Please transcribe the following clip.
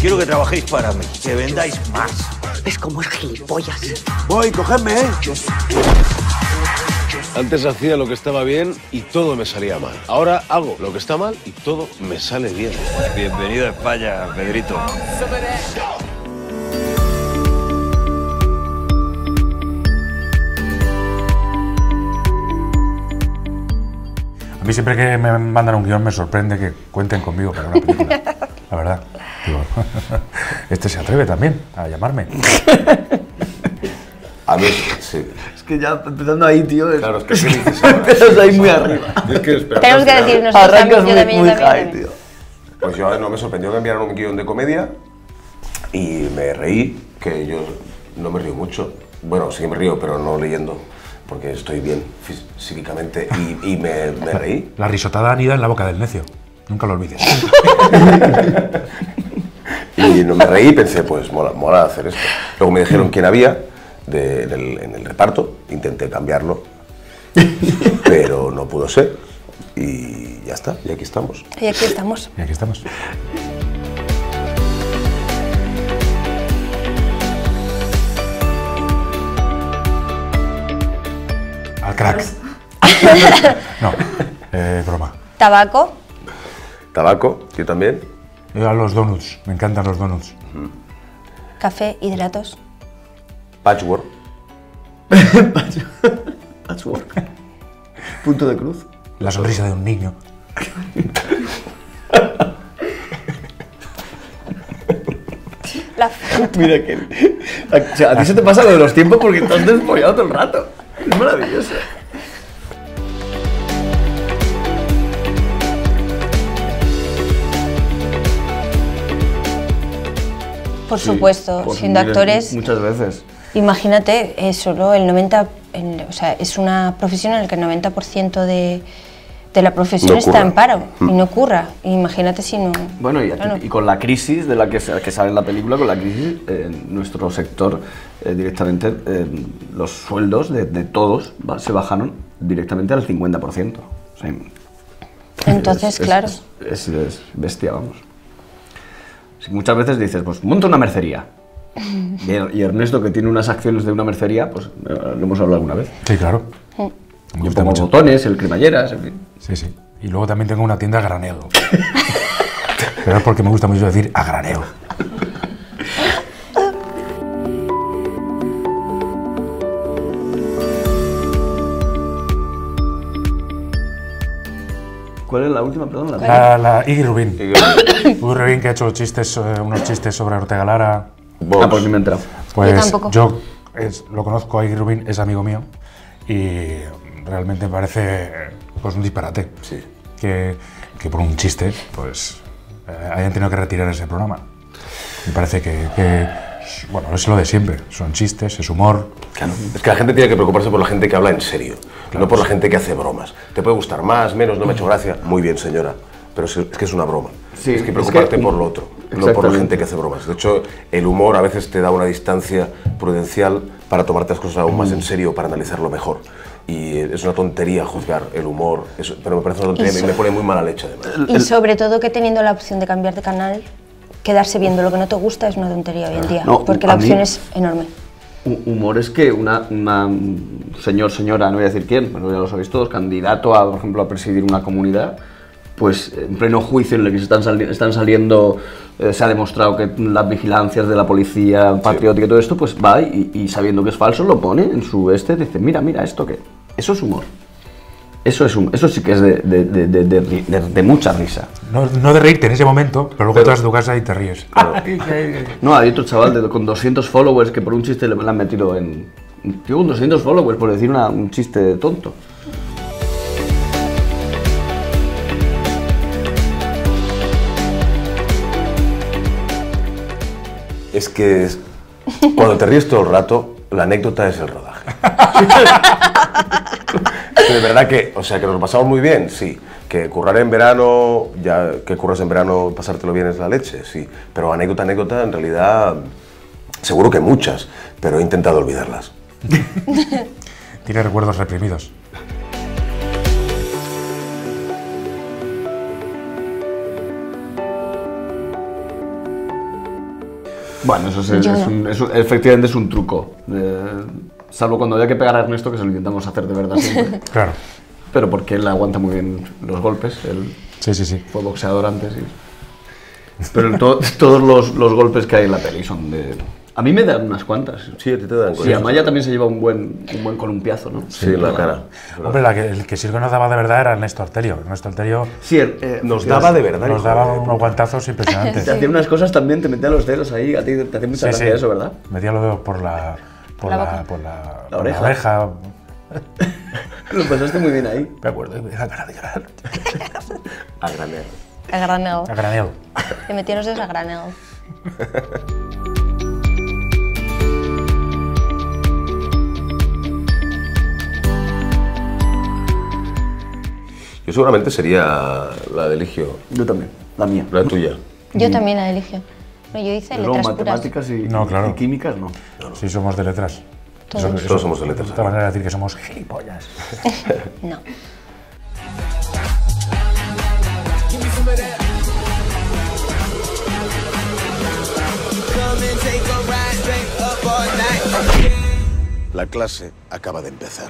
Quiero que trabajéis para mí, que vendáis más. ¿Ves cómo es gilipollas? Voy, cogedme, ¿eh? Antes hacía lo que estaba bien y todo me salía mal. Ahora hago lo que está mal y todo me sale bien. Bienvenido a España, Pedrito. A mí siempre que me mandan un guion me sorprende que cuenten conmigo para una película. La verdad. Digo, este se atreve también a llamarme. A mí, sí. Es que ya empezando ahí, tío. Es... Claro, es que ¿qué dices ahora? Empiezas ahí muy arriba. Es que, espera, Tenemos que espera. decir nosotros Arrancas también, yo muy, también, muy yo también, high, yo tío. Pues yo no me sorprendió que enviaran un guion de comedia y me reí, que yo no me río mucho. Bueno, sí que me río, pero no leyendo, porque estoy bien psíquicamente y, y me, me reí. La risotada anida en la boca del necio. Nunca lo olvides. Y no me reí y pensé, pues mola, mola hacer esto. Luego me dijeron quién había de- en, el, en el reparto, intenté cambiarlo, pero no pudo ser. Y ya está, y aquí estamos. Y aquí estamos. Y aquí estamos. Al crack. No, eh, broma. Tabaco, Tabaco, yo también. A los donuts, me encantan los donuts. café, hidratos. Patchwork. Patchwork. Punto de cruz. La sonrisa de un niño. La Mira que. O sea, a ti se te pasa lo de los tiempos porque te has despollado todo el rato. Es maravilloso. Por supuesto, Pues siendo miles- actores, Muchas veces. imagínate, es solo el 90, el- o sea, es una profesión en la que el 90% de, de la profesión No está en paro y no curra. Imagínate si no... Bueno, y, aquí- Claro. y con la crisis de la que, que sale en la película, con la crisis, eh, nuestro sector eh, directamente, eh, los sueldos de, de todos va- se bajaron directamente al 50%. O sea, Entonces, es- claro. Es, es- es bestia, vamos. Sí, muchas veces dices, pues monta una mercería. Y, Er- Ernesto, que tiene unas acciones de una mercería, pues eh, lo hemos hablado alguna vez. Sí, claro. Me Yo pongo mucho. botones, el cremalleras, en fin. Sí, sí. Y luego también tengo una tienda a granel. Pero es porque me gusta mucho decir a granel. ¿Cuál es la última? Perdón, la La, la Iggy Rubin. Iggy Rubin que ha hecho chistes, eh, unos chistes sobre Ortega Lara. Vox. Ah, pues ni me he enterado. Pues Yo tampoco. yo es- lo conozco a Iggy Rubin, es amigo mío y realmente me parece pues un disparate. Sí. Que, que por un chiste pues eh, hayan tenido que retirar ese programa. Me parece que, que, bueno, es lo de siempre. Son chistes, es humor. Claro. Es que la gente tiene que preocuparse por la gente que habla en serio, no por la gente que hace bromas. Te puede gustar más, menos, no me ha hecho gracia. Muy bien, señora. Pero es, es que es una broma. Sí, Tienes que es preocuparte que- por lo otro, no por la gente que hace bromas. De hecho, el humor a veces te da una distancia prudencial para tomarte las cosas aún más en serio, para analizarlo mejor. Y es una tontería juzgar el humor, eso- pero me parece una tontería y me pone muy mala leche además. Y sobre todo que teniendo la opción de cambiar de canal, quedarse viendo lo que no te gusta es una tontería hoy en día. No, porque a la mí- opción es enorme. Hu- Humor es que una, una, señor, señora, no voy a decir quién, pero ya lo sabéis todos, candidato a, por ejemplo, a presidir una comunidad, pues en pleno juicio en el que se están, sali- están saliendo, eh, se ha demostrado que las vigilancias de la policía patriótica y todo esto, pues va y, y sabiendo que es falso lo pone en su este, dice, mira, mira, esto que, eso es humor. Eso, es hum- eso sí que es de, de- de- de- de ri- de- de mucha risa. No, no de reírte en ese momento, pero luego te vas a tu casa y te ríes. No, hay otro chaval de- con 200 followers que por un chiste le, le han metido en... un Tío, con 200 followers por decir una- un chiste tonto. Es que es- cuando te ríes todo el rato, la anécdota es el rodaje. Que de verdad que, o sea, que nos lo pasamos muy bien, sí. Que currar en verano, ya que curras en verano, pasártelo bien es la leche, sí. Pero anécdota, anécdota, en realidad, seguro que muchas, pero he intentado olvidarlas. Tiene recuerdos reprimidos. Bueno, eso es, Yo es no. un- es un- efectivamente es un truco. Eh, salvo cuando había que pegar a Ernesto, que se lo intentamos hacer de verdad siempre. Claro. Pero porque él aguanta muy bien los golpes. Él Sí, sí, sí. fue boxeador antes. y- Pero el to- todos los, los golpes que hay en la peli son de. A mí me dan unas cuantas. Sí, a ti te dan Sí, cosas. Amaya también se lleva un buen, un buen columpiazo, ¿no? Sí, en la cara. Hombre, la que- el que sí que nos daba de verdad era Ernesto Arterio. Ernesto Arterio Sí, él, eh, Nos daba de verdad. nos daba de unos guantazos impresionantes. Te hacía unas cosas también, te metía los dedos ahí, a ti te hacía mucha Sí, gracia sí. eso, ¿verdad? Metía los dedos por la, por La por la, por oreja. oreja. Lo pasaste muy bien ahí. Me acuerdo, me da ganas de llorar. A granel. A granel. A granel. Le metí los dedos a granel. Yo seguramente sería la de Eligio, Yo también, la mía. la tuya. Yo también la eligio. No, yo hice Luego letras puras. matemáticas y, No, claro. y químicas no. Sí, somos de letras. Todos. Eso- eso- Todos somos de letras. De otra manera decir que somos gilipollas. No. La clase acaba de empezar.